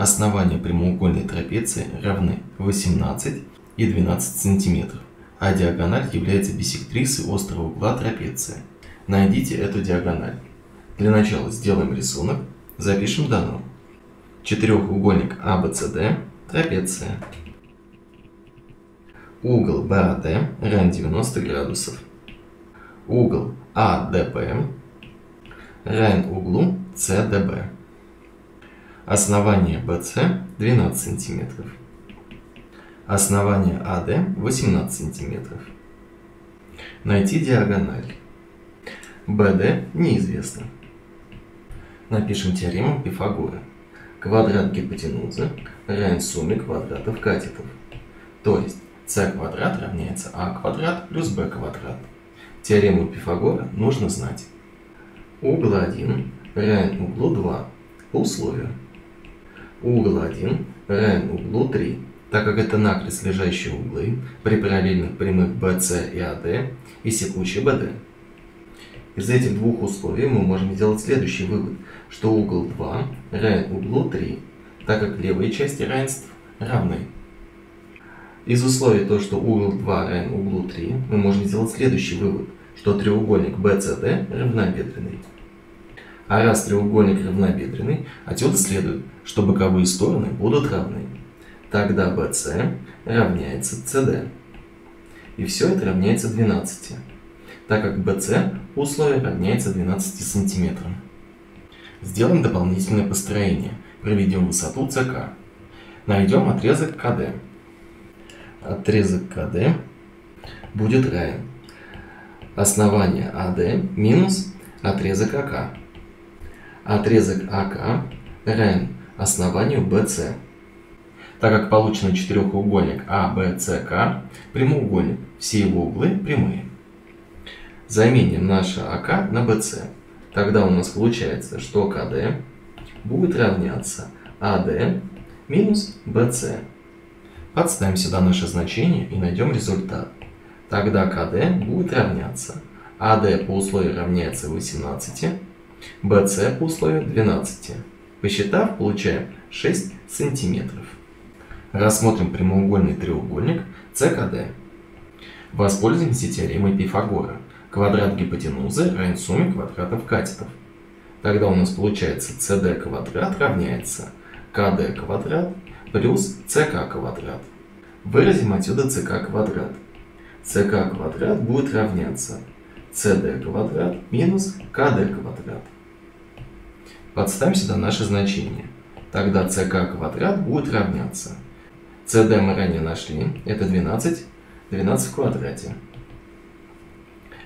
Основания прямоугольной трапеции равны 18 и 12 сантиметров, а диагональ является биссектрисой острого угла трапеции. Найдите эту диагональ. Для начала сделаем рисунок, запишем дано. Четырехугольник ABCD, трапеция. Угол BAD равен 90 градусов. Угол ADP равен углу CDB. Основание BC 12 см. Основание AD 18 см. Найти диагональ. BD неизвестно. Напишем теорему Пифагора. Квадрат гипотенузы равен сумме квадратов катетов. То есть c квадрат равняется a квадрат плюс b квадрат. Теорему Пифагора нужно знать. Угол 1 равен углу 2 по условию. Угол 1 равен углу 3, так как это накрест лежащие углы при параллельных прямых BC и AD и секущей BD. Из этих двух условий мы можем сделать следующий вывод, что угол 2 равен углу 3, так как левые части равенств равны. Из условий то, что угол 2 равен углу 3, мы можем сделать следующий вывод, что треугольник BCD равнобедренный. А раз треугольник равнобедренный, отсюда следует, что боковые стороны будут равны. Тогда BC равняется CD. И все это равняется 12, так как BC по условию равняется 12 сантиметрам. Сделаем дополнительное построение. Проведем высоту ЦК. Найдем отрезок КД отрезок КД будет равен основание АД минус отрезок АК. Отрезок АК равен основанию BC. Так как получен четырехугольник АБЦК, прямоугольник, все его углы прямые. Заменим наше АК на BC. Тогда у нас получается, что КД будет равняться АД минус BC. Подставим сюда наше значение и найдем результат. Тогда КД будет равняться АД по условию равняется 18, БС по условию 12. Посчитав, получаем 6 сантиметров. Рассмотрим прямоугольный треугольник СКД. Воспользуемся теоремой Пифагора. Квадрат гипотенузы равен сумме квадратов катетов. Тогда у нас получается CD квадрат равняется КД квадрат плюс ck квадрат. Выразим отсюда ck квадрат. ck квадрат будет равняться cd квадрат минус kd квадрат. Подставим сюда наше значение. Тогда ck квадрат будет равняться. cd мы ранее нашли, это 12, 12 в квадрате.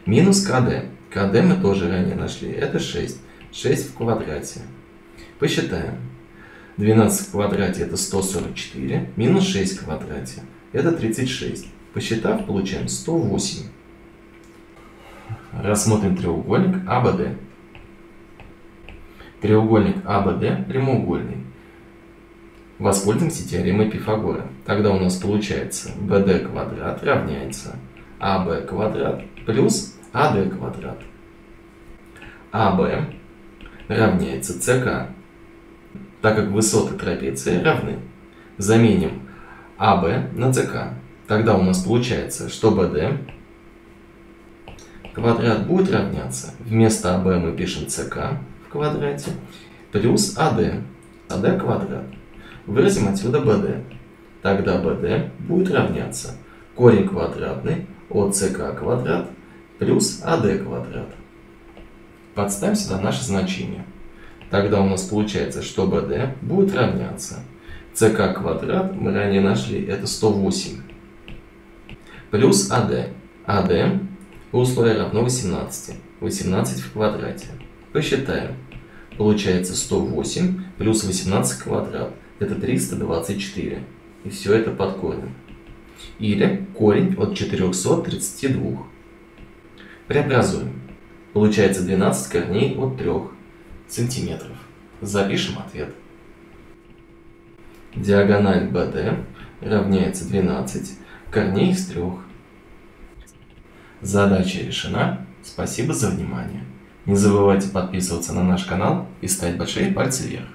Минус kd. kd мы тоже ранее нашли, это 6, 6 в квадрате. Посчитаем. 12 в квадрате это 144, минус 6 в квадрате это 36. Посчитав, получаем 108. Рассмотрим треугольник АБД. Треугольник АБД прямоугольный. Воспользуемся теоремой Пифагора. Тогда у нас получается BD квадрат равняется АБ квадрат плюс АД квадрат. АБ равняется СК так как высоты трапеции равны. Заменим АБ на ЦК. Тогда у нас получается, что БД квадрат будет равняться. Вместо АБ мы пишем ЦК в квадрате плюс АД. АД квадрат. Выразим отсюда БД. Тогда БД будет равняться корень квадратный от ЦК квадрат плюс АД квадрат. Подставим сюда наше значение. Тогда у нас получается, что BD будет равняться ck квадрат, мы ранее нашли, это 108, плюс AD. AD по условию равно 18. 18 в квадрате. Посчитаем. Получается 108 плюс 18 квадрат. Это 324. И все это под корнем. Или корень от 432. Преобразуем. Получается 12 корней от 3 сантиметров. Запишем ответ. Диагональ BD равняется 12 корней из 3. Задача решена. Спасибо за внимание. Не забывайте подписываться на наш канал и ставить большие пальцы вверх.